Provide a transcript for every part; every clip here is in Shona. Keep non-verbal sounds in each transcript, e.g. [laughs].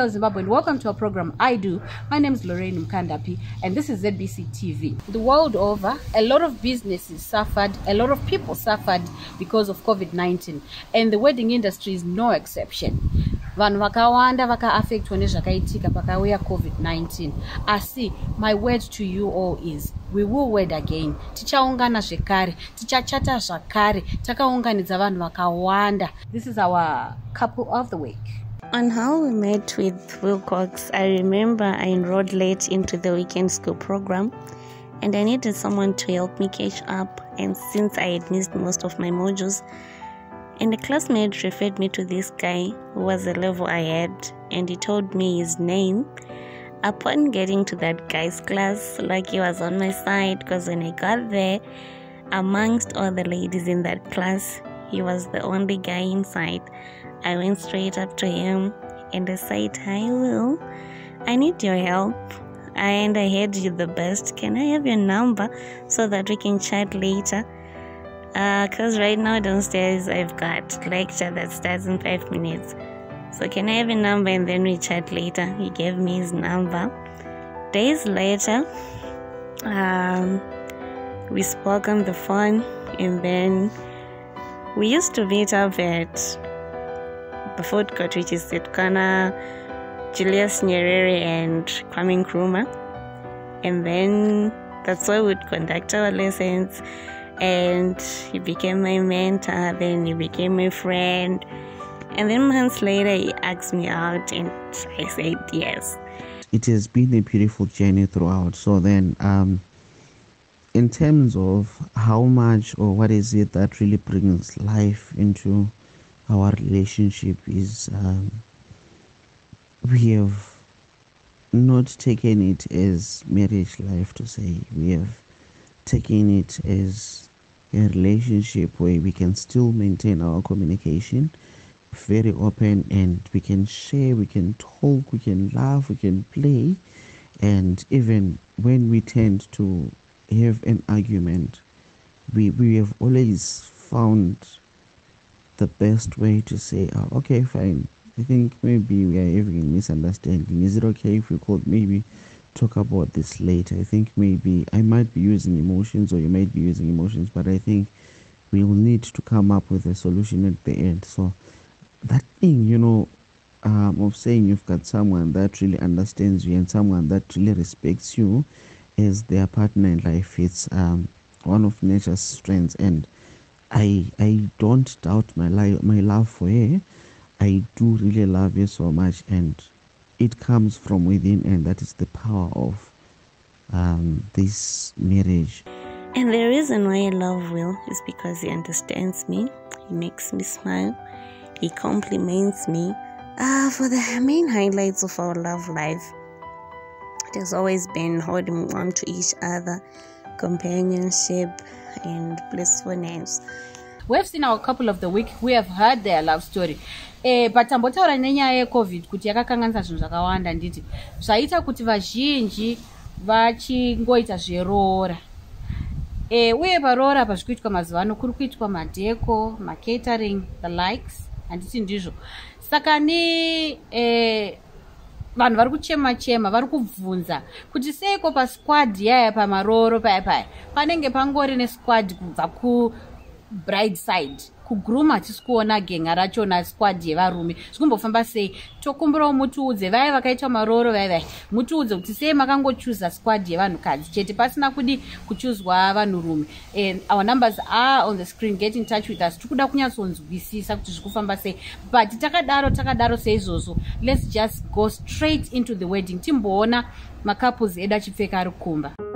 Hello, Zimbabwe, and welcome to our program I Do. My name is Lorraine Mkandapi, and this is ZBC TV. The world over, a lot of businesses suffered, a lot of people suffered because of COVID 19, and the wedding industry is no exception. vanhu vakawanda vakaaffectwa nezvakaitika pakauya covid-19 asi my word to you all is we will wed again tichaungana zvekare tichachata zvakare takaunganidza vanhu vakawanda this is our couple of the week On how we met with Wilcox, I remember I enrolled late into the weekend school program and I needed someone to help me catch up. And since I had missed most of my modules, and a classmate referred me to this guy who was a level ahead and he told me his name. Upon getting to that guy's class, like he was on my side because when I got there, amongst all the ladies in that class, he was the only guy inside. I went straight up to him and I said, Hi, Will. I need your help. And I heard you the best. Can I have your number so that we can chat later? Because uh, right now downstairs I've got lecture that starts in five minutes. So can I have your number and then we chat later? He gave me his number. Days later, um, we spoke on the phone and then we used to meet up at the food court, which is at Kana, Julius Nyerere, and Kwame Nkrumah. And then that's where we'd conduct our lessons. And he became my mentor, then he became my friend. And then months later, he asked me out, and I said yes. It has been a beautiful journey throughout. So then, um, in terms of how much or what is it that really brings life into our relationship is um, we have not taken it as marriage life to say. We have taken it as a relationship where we can still maintain our communication very open and we can share we can talk we can laugh we can play. And even when we tend to have an argument. We we have always found the best way to say oh, okay fine. I think maybe we are having a misunderstanding. Is it okay if we could maybe talk about this later? I think maybe i might be using emotions or you might be using emotions but i think we will need to come up with a solution at the end. So that thing you know um, of saying you've got someone that really understands you and someone that really respects you as their partner in life it's um, one of nature's strengths and I I don't doubt my life my love for her. I do really love her so much, and it comes from within, and that is the power of um, this marriage. And the reason why I love Will is because he understands me. He makes me smile. He compliments me. Uh, for the main highlights of our love life, it has always been holding on to each other, companionship, and blissfulness. We have seen our couple of the week. We have heard their love story. Eh, but tambotaura nenyaya yecovid kuti yakakanganisa zvinhu zvakawanda nditi zvaita kuti vazhinji vachingoita zveroora e, uye paroora apa mazuva ano kuri kuitwa madheko macatering the likes handiti ndizvo saka ni e, vanhu vari kuchema chema vari kubvunza kuti seiko pasquad yaya pamaroro paya paya? Panenge pangori nesquad kubva kubride side kugroom hatisi kuona genga rachona squad yevarume. Zvikumbofamba sei. Tokumbirawo mutiudze. Vaya vakaita maroro vai vai mutiudze kuti sei makangochuza squad yevanhukadzi. Chete pasina kudi kuchuzwa vanhurume. And our numbers are on the screen. Get in touch with us. Tiri kuda kunyatsonzwisisa kuti zviri kufamba sei. But takadaro takadaro seizvozvo let's just go straight into the wedding. Timboona macouples edu achipfeka ari kukumba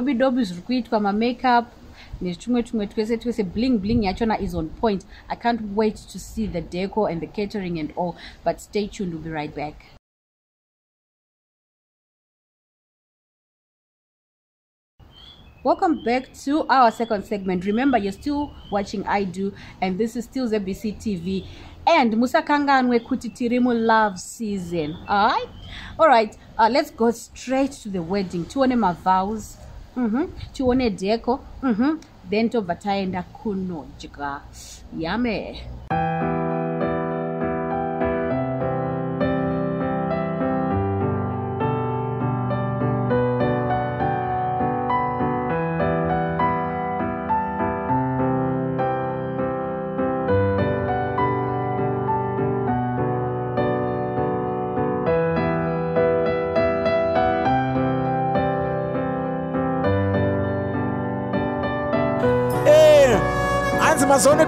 zvidobi dobi zviri kuitwa mamakeup nezvimwe tumwe twese twese bling bling yachona is on point i can't wait to see the deco and the catering and all but stay tuned we'll be right back Welcome back to our second segment. Remember, you're still watching I Do, and this is still ZBC TV. And musakanganwe kuti tiri love season. Alright? Alright, uh, let's go straight to the wedding. Tione ma vows. Mm-hmm. Tione deco. Mm-hmm. Then tobva taenda kunodya. Yame.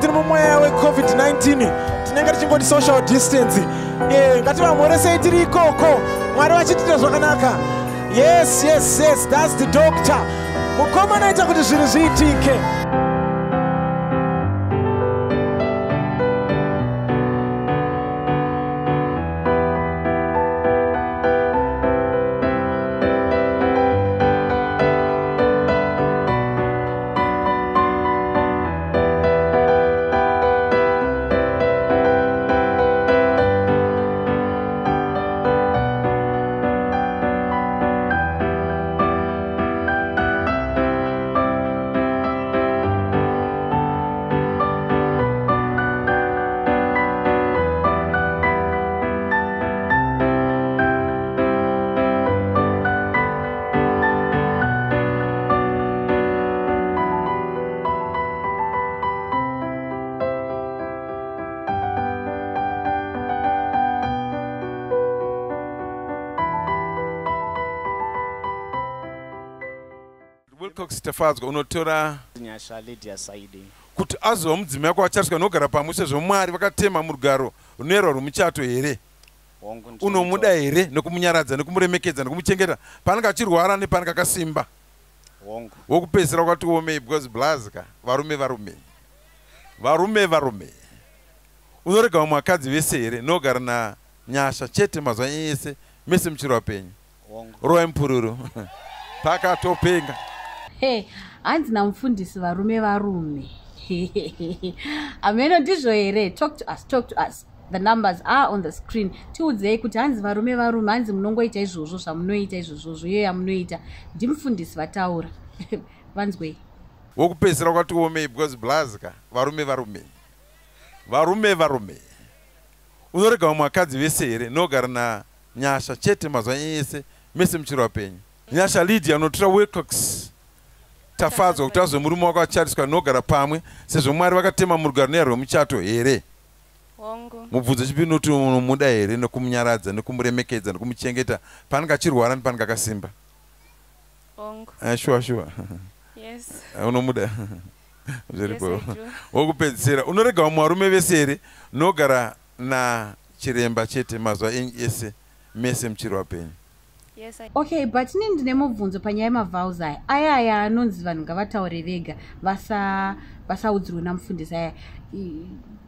Tiri mumweya wecovid-19 tinenge tichingoti social distance. Eh, ngativamhoresei tiri ikoko. Mwari vachitiita zvakanaka. Yes yes yes thats the doctor. Mukoma anaita kuti zvinhu zviitike wilcox tafadzwa unotora nyasha lydia saidi. kuti azova mudzimai wako vachariswa nogara pamwe sezvo mwari vakatema murugaro runoyerwa rwomuchato here? Unomuda here nekumunyaradza nekumuremekedza nekumuchengeta? Paanenge achirwara nepaanenge akasimba wokupedzisira kwati omei because blazka varume varume. Varume varume. Unorega vamwe vakadzi vese here nogara nanyasha chete mazuva ese mese muchiro wapenyu hongu. Rova mupururu. [laughs] Pakatopenga Hey, hanzi namufundisi varume varume. Hameno ndizvo here. Talk to us talk to us. The numbers are on the screen. Tiudzei kuti hanzi varume varume hanzi munongoita izvozvo zvamunoita izvozvozvo iyo yamunoita. Ndimufundisi vataura. [laughs] Vanzwei wokupedzisira kwati omei because blazka varume varume. Varume varume. Unorega vamwe vakadzi vese here nogara nanyasha chete mazuva ese mese muchiro wapenyu. Nyasha lydia unotora wilcox tafadzwa kuti azwe murume wako achariswa nogara pamwe sezvo mwari vakatema murugaro runoya rwemuchato here? Hongu. Mubvunzo chipiri noti unomuda here nekumunyaradza nekumuremekedza nekumuchengeta paanenge achirwara nepaanenge akasimba? Shuwa shuwa unomuda zviripo Yes, [laughs] I do. wokupedzisira unorega vamwe varume vese here nogara nachiremba chete mazuva enyu ese mese muchiro wapenyu yes I, okay but ine ndine mubvunzo panyaya yemavhaus aya? Aya aya anonzi vanhu ngavataure vega vasa- vasaudzirwe namufundisi aya.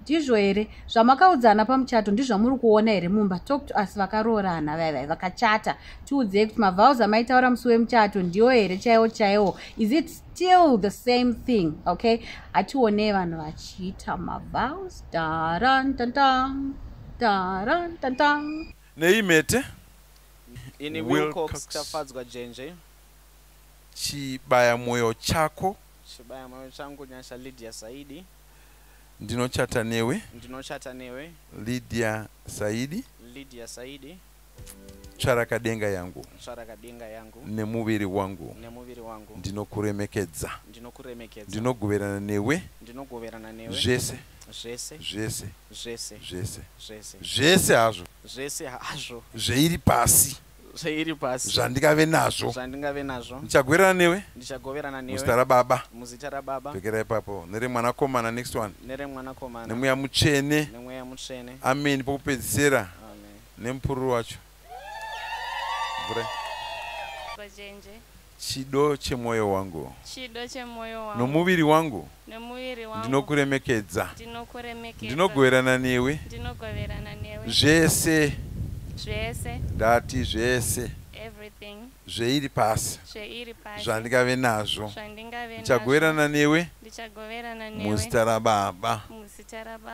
Ndizvo here? Zvamakaudzana pamuchato ndizvamuri kuona here mumba. Talk to us vakaroorana vaivai vakachata. Tiudzei kuti mavhaus amaitaura musi wemuchato ndiwo here chaiwo chaiwo? Is it still the same thing okay? Hationei vanhu vachiita mavhaus darantantan darantantan nei mhete ini Wilcox. tafadzwa jenje chibaya mwoyo chako. Chibaya moyo changu nyasha lydia saidi. Ndinochata newe. Ndinochata newe. Lydia saidi. Lydia saidi. Tsvarakadenga yangu. Tsvarakadenga yangu. Nemuviri wangu. Nemuviri wangu. Ndinokuremekedza ndinokuremekedza ndinogoverana newe. Ndinogoverana newe. Zvese zvese zvese zvese zvese hazvo. Zvese hazvo. Zveiri pasi zveiri pasi. Zvandingave nazvo. Zvandingave nazvo. Ndichagoverana newe? Ndichagoverana muzita newe rababa. Muzita rababa. Pfekera ipapo. Neremwanakomana next one. Neremwanakomana nemweya mutsvene nemweya mutsvene ameni amen. Nemupururu wacho. Mvura. vajenje chido chemwoyo wangu. Chido chemwoyo wangu. Nomuviri wangu. Nemuviri wangu. Ndinokuremekedza. Ndinokuremekedza. Ndinogoverana newe. Ndinogoverana newe. Zvese zvese ndati zvese. everything zveiri pasi. zvandingave nazvo. Ndichagoverana newe. Muzita rababa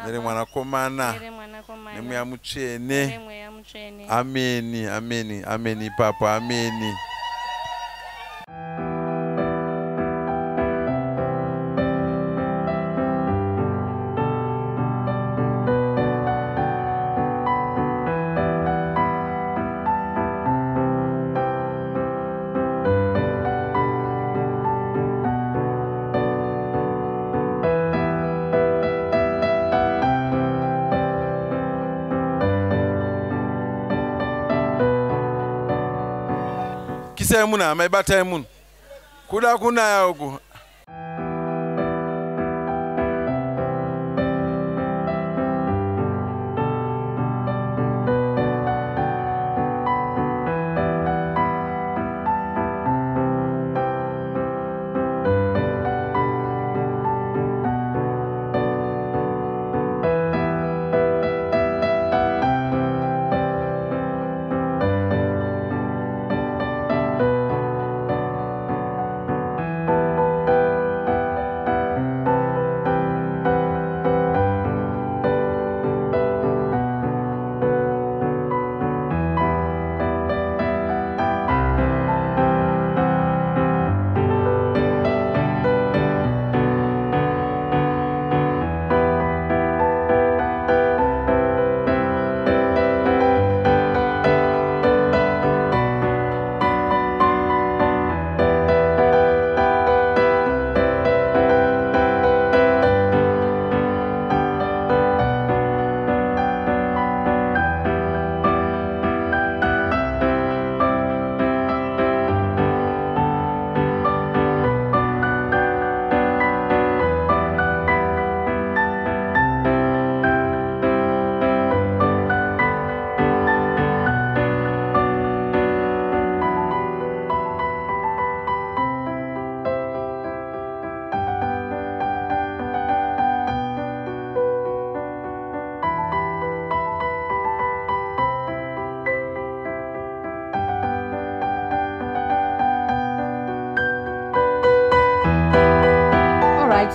neremwanakomana nemweya mutsvene nemweya mutsvene ameni ameni ameni ipapo ameni kisai munhu hama ibatai munhu kuda kunaya uku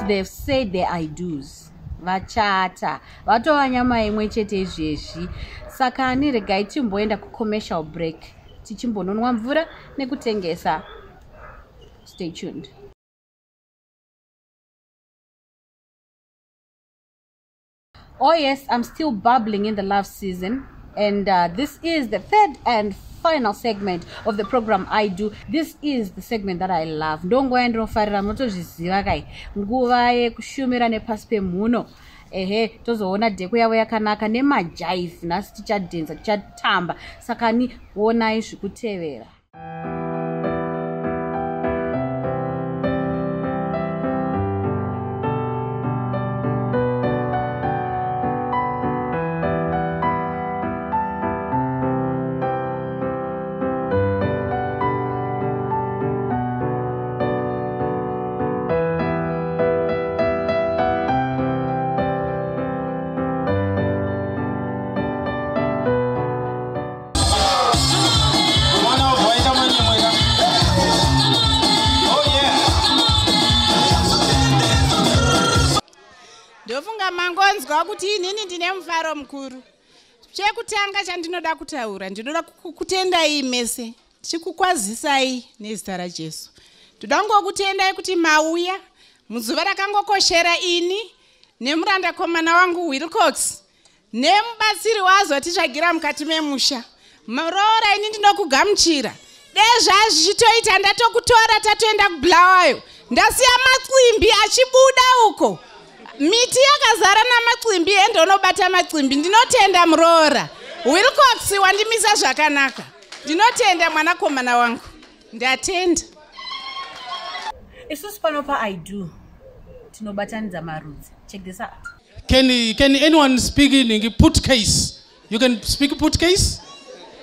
they've said their idos vachata. Vatova nyama imwe chete izvezvi saka ani regai timboenda kucommercial break. Tichimbononwa mvura nekutengesa. Stay tuned. Oh, yes, I'm still bubbling in the love season. And uh, this is the third and final segment of the program I do. This is the segment that I love. ndonguva yandinofarira munotozviziva kai nguva yekushumira nepasi pemhuno ehe tozoona dheko yavo yakanaka nemajive nhasi tichadhenza tichatamba saka ni onai zvikutevera ndofunga mangonzwa kuti inini ndine mufaro mukuru. Chekutanga chandinoda kutaura ndinoda kutendai mese tichikukwazisai nezita rajesu. Ndoda ngokutendai kuti mauya muzuva rakangokoshera ini nemurandakomana wangu wilcox nemubatsiri wazotitsvagira mukati memusha. Muroora ini ndinokugamuchira. Dei zvazvichitoita ndatokutora tatoenda kubulawayo ndasiya macimbi achibuda uko miti yakazara namacimbi endonobata macimbi. Ndinotenda muroora. Wilcox wandimisa zvakanaka. Ndinotenda mwanakomana wangu. Ndatenda. Isusu pano paido tinobatanidza marudzi. Check this out. Can, can anyone speak in put case? You can speak put case?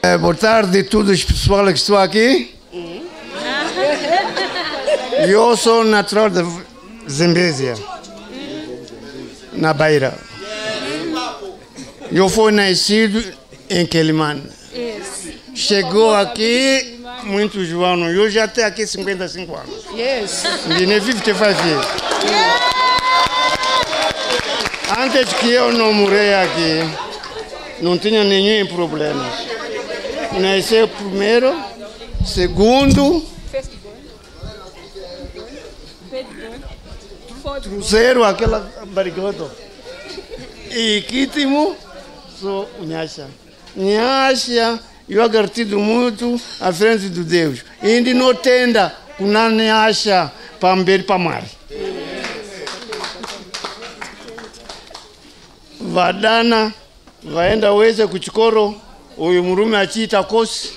Eh, boa tarde a todas pessoal que estou aqui. Eu sou natural de Zambésia, na Beira. Eu fui nascido em Quelimane. Chegou aqui muito João, eu já tenho aqui 55 anos. yes Ndine 55 years. Antes que eu não morei aqui, não tinha nenhum problema. Nasceu primeiro, segundo, truseru akela E ikitimu so unyasha nyasha eu do muito a frente do Deus. E Indi notenda kuna nyasha pamberi pa mar. vadana vaenda weze kuchikoro uyu murume achiita kosi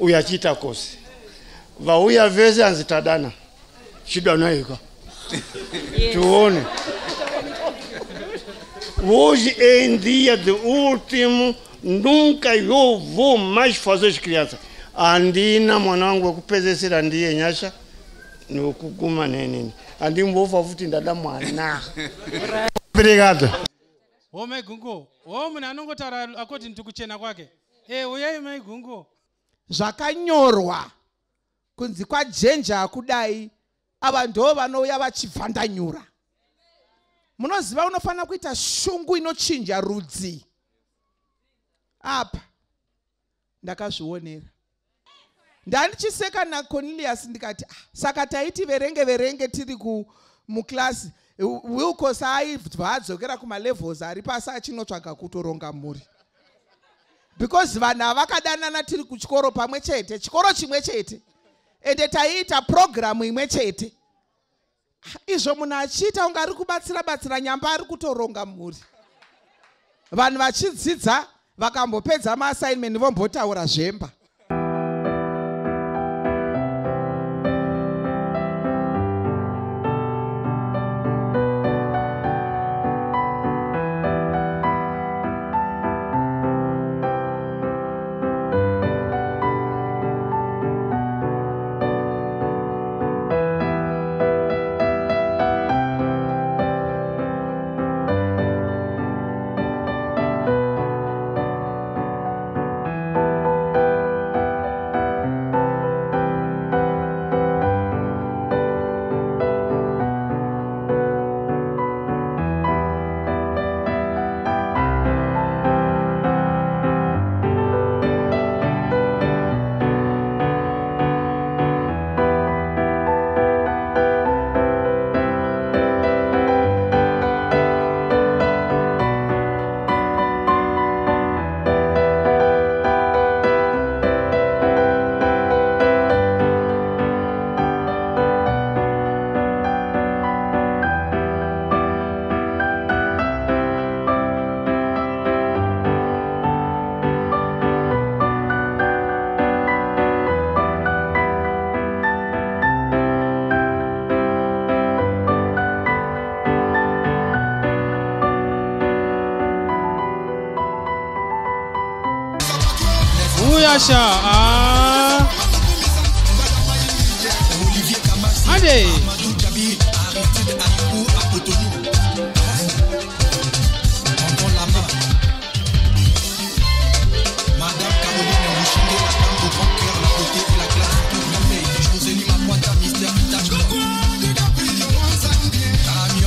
uyu achiita kosi. Vauya veze anzitadana. Shida tadana chidwanoika Tuone. Hoje em dia de último, nunca eu vou mais fazer as crianças. Andina mwanangu akupezesera ndiye nyasha nokuguma nenini andimbova futi ndada mwana. Obrigado. O maigungu o munhu anongotaura akoti ndiri kuchena kwake. E uyai maigungu zvakanyorwa kunzi kwajenja kudai ava ndo vanouya vachibvandanyura munoziva unofanira kuita shungu inochinja rudzi. Apa. Ndakazvionera. Ndandiciseka nacornelius ndikati "Ah, saka taiti verenge verenge tiri ku- muklasi wilcos aibva adzokera kumalevels ari pasi achinotsvaga kutoronga mhuri. Because vanhu havakadanana tiri kuchikoro pamwe chete chikoro chimwe chete ende taiita purogiramu imwe chete. Izvo munhu achiita kunge ari kubatsira batsira nyamba ari kutoronga mhuri. Vanhu vachidzidza vakambopedza maassignment vombotaura zvemba Masha. Ah. Allez.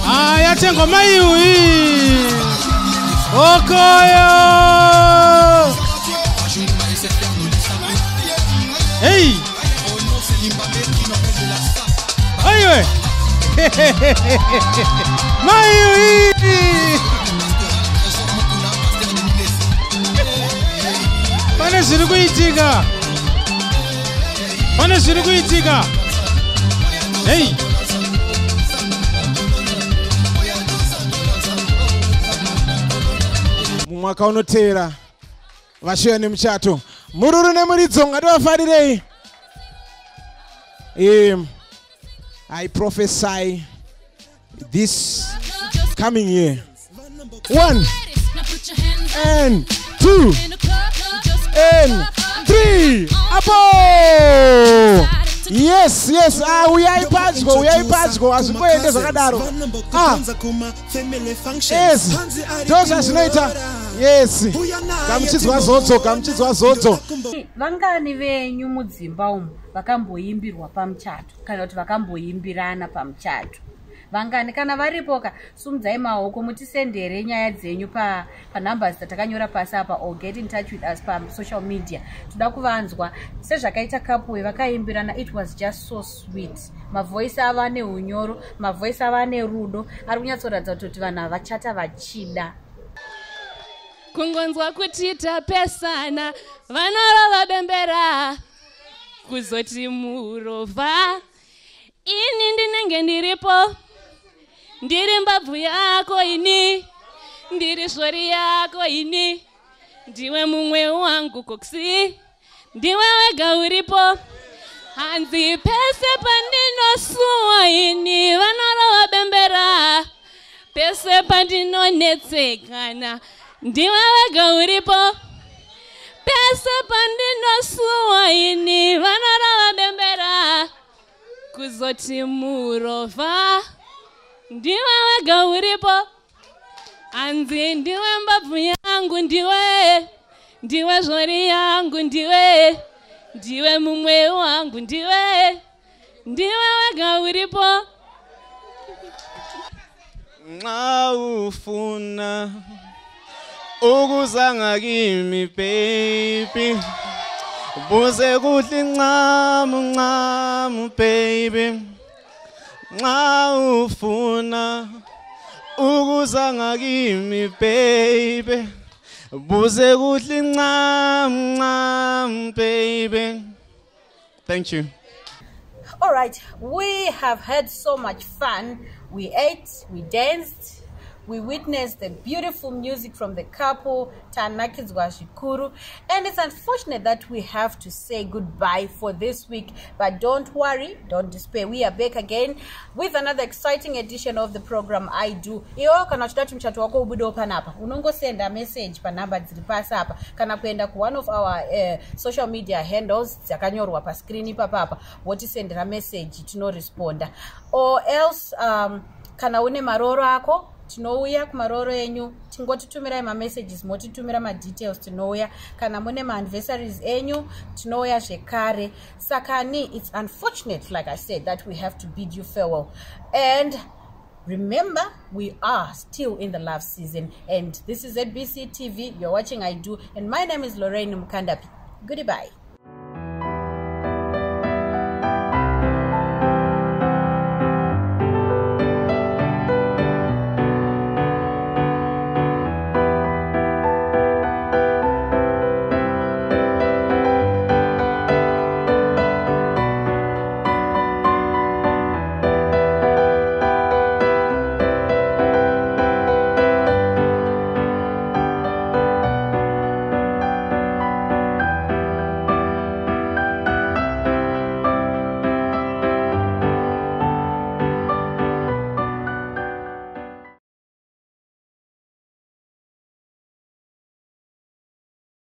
Ah, tengo mai hii. Okoyo. Hey! Aiwe [laughs] maiwi pane zviri kuitika. Pane zviri kuitika. Hei mumwaka unoteera vashuya nemuchato mururu nemuridzo ngativafarirei um, i prophesy this coming year. One and two and three. Apo! Yes yes. Ah, uyai padyo uyai padyo. Hazvingoende zvakadaro. Ah, yes. Ndo zvazvinoita yes. Gamuchidzwa zodzo gamuchidzwa zodzo. vangani venyu mudzimba umu vakamboimbirwa pamuchato kana kuti vakamboimbirana pamuchato. Vangani kana varipoka sumudzai maoko mutisendere nyaya dzenyu pa- panumbers dzatakanyora pasi apa or get in touch with us pasocial media. Toda kuvanzwa sezvakaita couple vakaimbirana it was just so sweet. Mavhoisi ava neunyoro mavhoisi ava nerudo ari kunyatsoratidza kutoti vanhu havachata vachida kungonzwa kuti tapesana vanorova bembera kuzoti murovha ini ndinenge ndiripo. Ndiri mbabvu yako ini ndiri svori yako ini. Ndiwe mumwe wangu koksi. Ndiwe wega uripo. Hanzi pese pandinosuwa ini vanorova bembera pese pandinonetsekana ndiwe wega uripo. Pese pandinosuwa ini vanorava bembera kuzoti murovha ndiwe wega uripo. Hanzi ndiwe mbabvu yangu ndiwe. Ndiwe zvori yangu ndiwe. Ndiwe mumwe wangu ndiwe. Ndiwe wega uripo. Nxa ufuna ukuzanga kimi baby. Buze kuhle ncamu ncamu baby. Nxa ufuna ukuzanga kimi baby. Buze kuhle ncamu ncamu baby. Thank you. All right, we have had so much fun. We ate, we danced, we witnessed the beautiful music from the couple, Tanakidzwa Shikuru. And it's unfortunate that we have to say goodbye for this week. But don't worry, don't despair. We are back again with another exciting edition of the program I Do. Iwo kana uchida kuti muchato wako ubudewo panapa unongosenda message panhamba dziri pasi apa kana kuenda kuone of our uh, social media handles dzakanyorwa pascreen ipapapa wotisendera message tinoresponda or else um, kana une maroro ako tinouya kumaroro enyu tingotitumira mamessages motitumira madetails tinouya. Kana mune maanniversaries enyu tinouya zvekare. Saka ni it's unfortunate like i said that we have to bid you farewell. And remember we are still in the love season. And this is abc tv you're watching i do. And my name is lorraine mkandapi. Goodbye